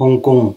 香港。